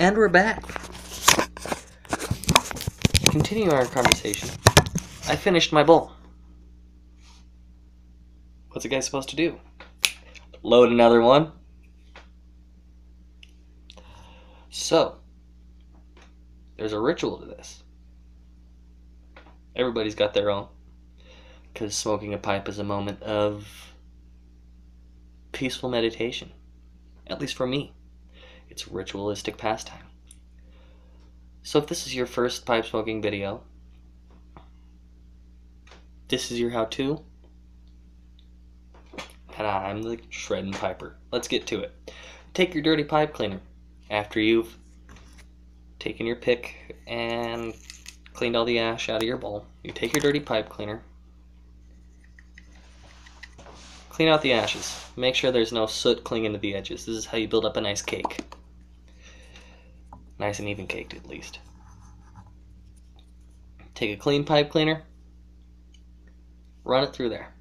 And we're back. Continue our conversation. I finished my bowl. What's a guy supposed to do? Load another one. So, there's a ritual to this. Everybody's got their own. Because smoking a pipe is a moment of peaceful meditation. At least for me. It's ritualistic pastime. So if this is your first pipe smoking video, this is your how-to, and I'm the shredding piper. Let's get to it. Take your dirty pipe cleaner after you've taken your pick and cleaned all the ash out of your bowl. You take your dirty pipe cleaner, clean out the ashes. Make sure there's no soot clinging to the edges. This is how you build up a nice cake. Nice and even caked at least. Take a clean pipe cleaner, run it through there.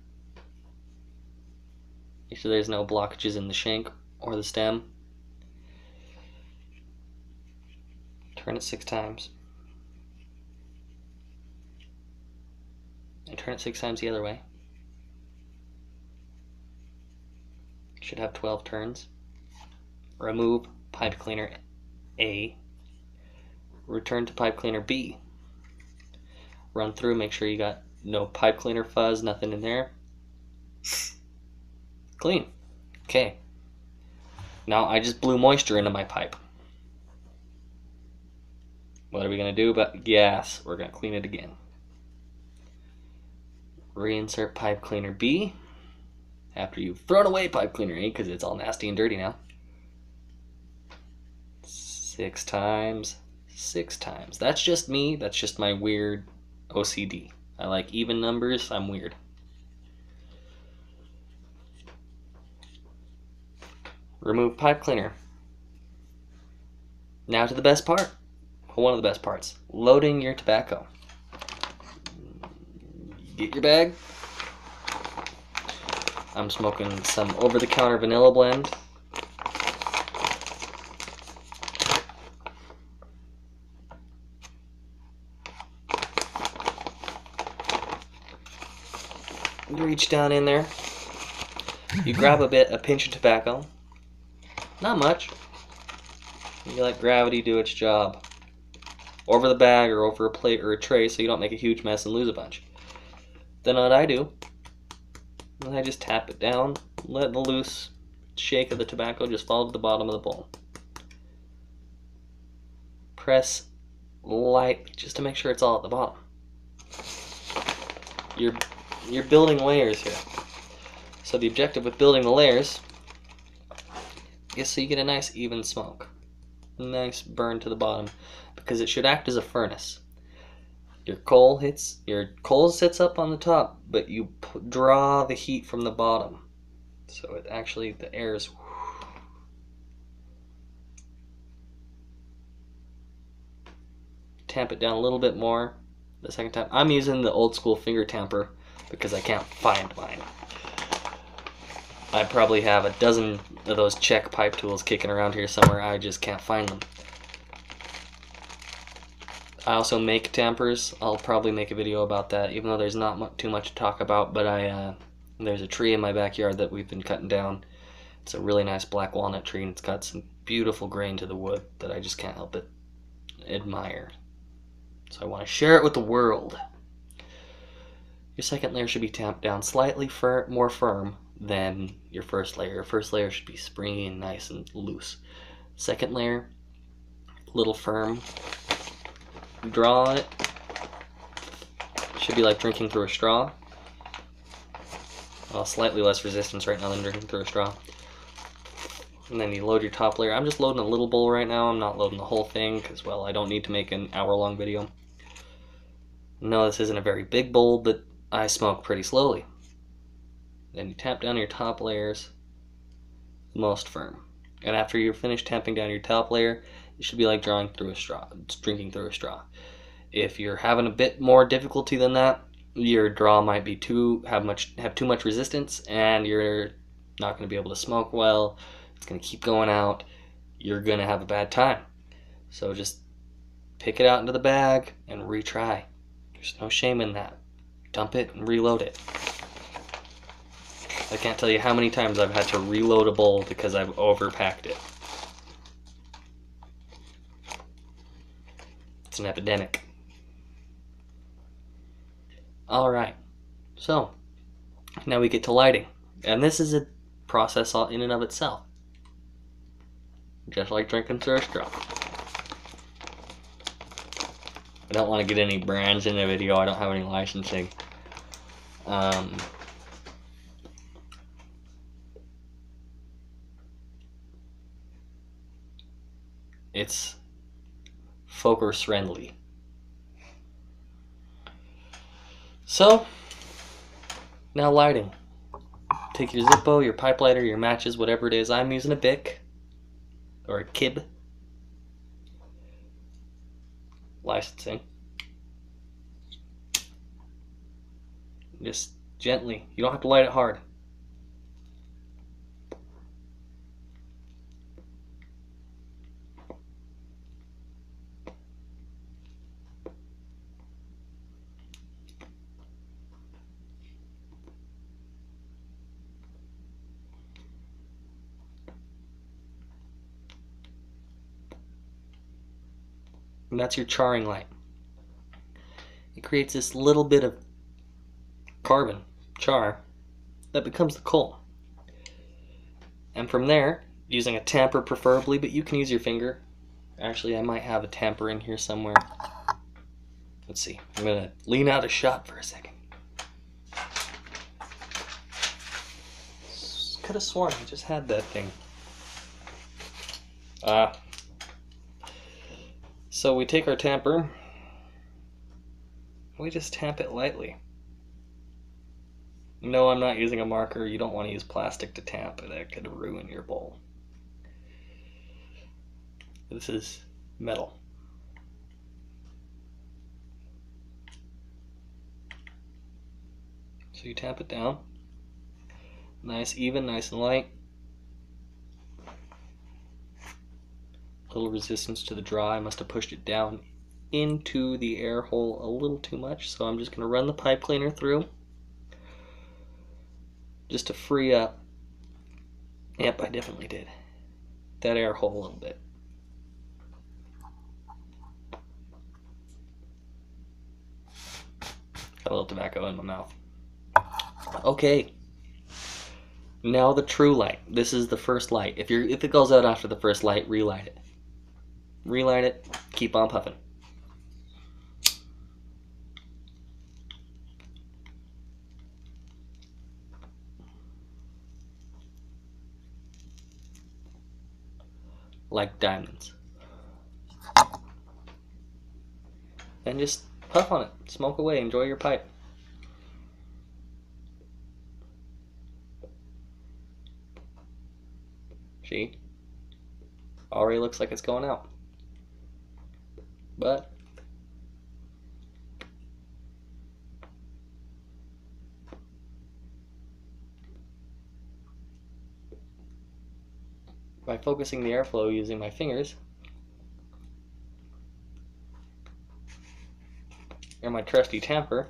Make sure there's no blockages in the shank or the stem. Turn it six times. And turn it six times the other way. Should have 12 turns. Remove pipe cleaner A. Return to pipe cleaner B. Run through, make sure you got no pipe cleaner fuzz, nothing in there. Clean. Okay. Now I just blew moisture into my pipe. What are we going to do about gas? We're going to clean it again. Reinsert pipe cleaner B after you've thrown away pipe cleaner A because it's all nasty and dirty now. Six times, six times. That's just me. That's just my weird OCD. I like even numbers. I'm weird. Remove pipe cleaner. Now to the best part. One of the best parts. Loading your tobacco. Get your bag. I'm smoking some over-the-counter vanilla blend. You reach down in there. You grab a bit, a pinch of tobacco. Not much. You let gravity do its job. Over the bag or over a plate or a tray so you don't make a huge mess and lose a bunch. Then what I do, I just tap it down, let the loose shake of the tobacco just fall to the bottom of the bowl. Press light just to make sure it's all at the bottom. You're, you're building layers here. So the objective with building the layers is so you get a nice even smoke. Nice burn to the bottom because it should act as a furnace. Your coal hits, your coal sits up on the top, but you draw the heat from the bottom. So it actually, the air is. Tamp it down a little bit more the second time. I'm using the old school finger tamper because I can't find mine. I probably have a dozen of those Czech pipe tools kicking around here somewhere. I just can't find them. I also make tampers. I'll probably make a video about that, even though there's not too much to talk about. But I uh, there's a tree in my backyard that we've been cutting down. It's a really nice black walnut tree, and it's got some beautiful grain to the wood that I just can't help but admire. So I want to share it with the world. Your second layer should be tamped down slightly fir- more firm than your first layer. Your first layer should be springy and nice and loose. Second layer, little firm. Draw it. Should be like drinking through a straw. Well, slightly less resistance right now than drinking through a straw. And then you load your top layer. I'm just loading a little bowl right now. I'm not loading the whole thing because, well, I don't need to make an hour long video. No, this isn't a very big bowl, but I smoke pretty slowly. Then you tap down your top layers most firm. And after you're finished tamping down your top layer, it should be like drawing through a straw, drinking through a straw. If you're having a bit more difficulty than that, your draw might be too have much have too much resistance, and you're not going to be able to smoke well. It's going to keep going out. You're going to have a bad time. So just pick it out into the bag and retry. There's no shame in that. Dump it and reload it. I can't tell you how many times I've had to reload a bowl because I've overpacked it. It's an epidemic. Alright, so now we get to lighting. And this is a process all in and of itself. Just like drinking a straw. I don't want to get any brands in the video, I don't have any licensing. Um, it's focus friendly. So, now lighting. Take your Zippo, your pipe lighter, your matches, whatever it is. I'm using a Bic or a Kib. Licensing. Just gently. You don't have to light it hard. and that's your charring light. It creates this little bit of carbon, char, that becomes the coal. And from there, using a tamper preferably, but you can use your finger. Actually, I might have a tamper in here somewhere. Let's see. I'm going to lean out a shot for a second. Could have sworn I just had that thing. Ah, so we take our tamper, we just tamp it lightly. No, I'm not using a marker. You don't want to use plastic to tamp. It. That could ruin your bowl. This is metal. So you tap it down. Nice, even, nice and light. little resistance to the draw. I must have pushed it down into the air hole a little too much, so I'm just going to run the pipe cleaner through just to free up. Yep, I definitely did. That air hole a little bit. Got a little tobacco in my mouth. Okay. Now the true light. This is the first light. If you're if it goes out after the first light, relight it relight it, keep on puffing. Like diamonds. And just puff on it, smoke away, enjoy your pipe. See? Already looks like it's going out. But by focusing the airflow using my fingers and my trusty tamper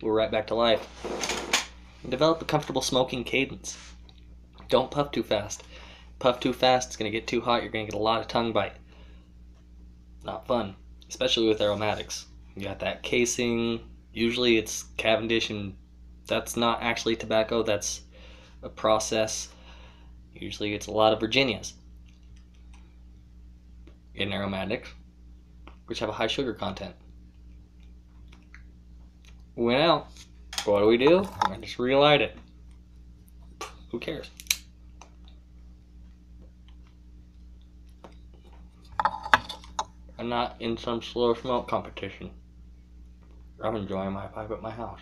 we're right back to life and develop a comfortable smoking cadence. Don't puff too fast. Puff too fast, it's going to get too hot, you're going to get a lot of tongue bite. Not fun, especially with aromatics. You got that casing, usually it's Cavendish, and that's not actually tobacco, that's a process. Usually it's a lot of Virginias in aromatics, which have a high sugar content. Out. What do we do? I just relight it. Who cares? I'm not in some slow smoke competition. I'm enjoying my pipe at my house.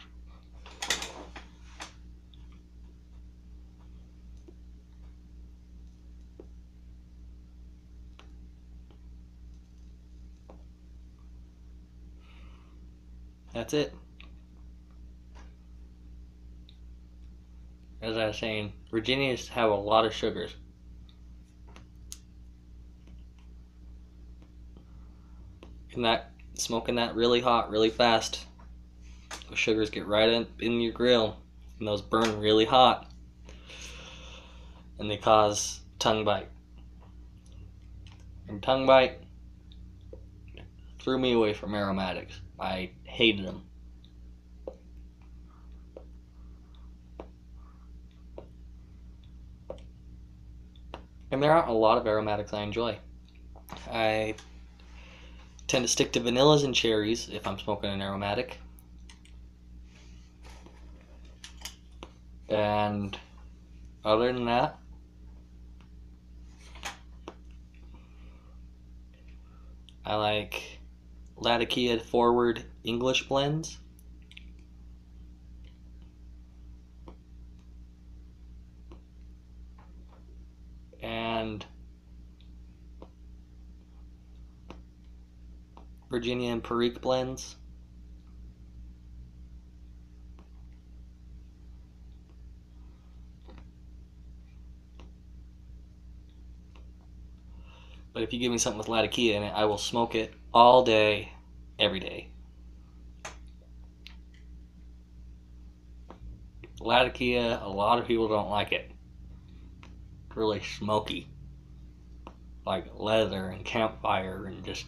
That's it. as I was saying, Virginias have a lot of sugars. And that smoking that really hot, really fast, the sugars get right in, in your grill, and those burn really hot, and they cause tongue bite. And tongue bite threw me away from aromatics. I hated them. And there aren't a lot of aromatics I enjoy. I tend to stick to vanillas and cherries if I'm smoking an aromatic. And other than that, I like Latakia Forward English blends. And Virginia and Perique blends. But if you give me something with Latakia in it, I will smoke it all day, every day. Latakia, a lot of people don't like it. Really smoky. Like leather and campfire and just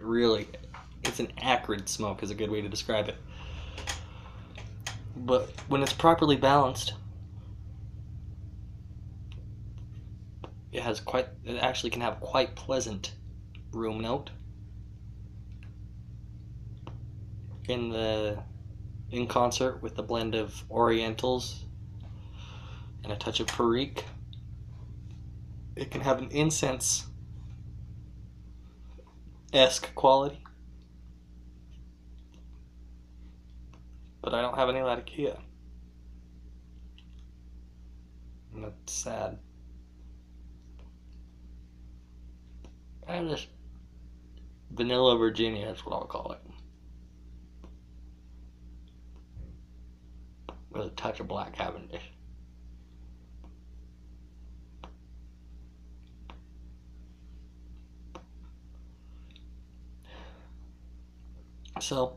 really, it's an acrid smoke is a good way to describe it. But when it's properly balanced, it has quite it actually can have quite pleasant room note in the in concert with the blend of orientals and a touch of perique it can have an incense esque quality but I don't have any Latakia and that's sad I have this vanilla Virginia, that's what I'll call it. With a touch of black Cavendish. So,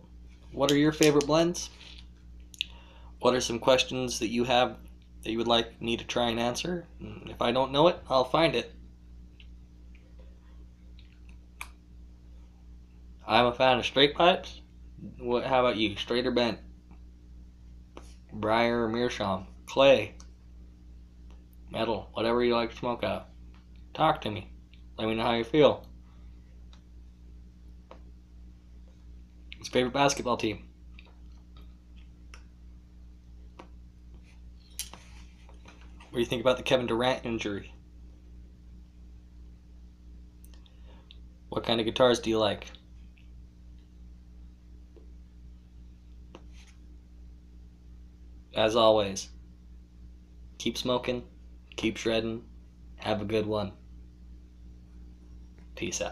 what are your favorite blends? What are some questions that you have that you would like me to try and answer? If I don't know it, I'll find it. I'm a fan of straight pipes. What? How about you? Straight or bent? Briar or meerschaum? Clay? Metal? Whatever you like to smoke out. Talk to me. Let me know how you feel. His favorite basketball team? What do you think about the Kevin Durant injury? What kind of guitars do you like? as always, keep smoking, keep shredding, have a good one. Peace out.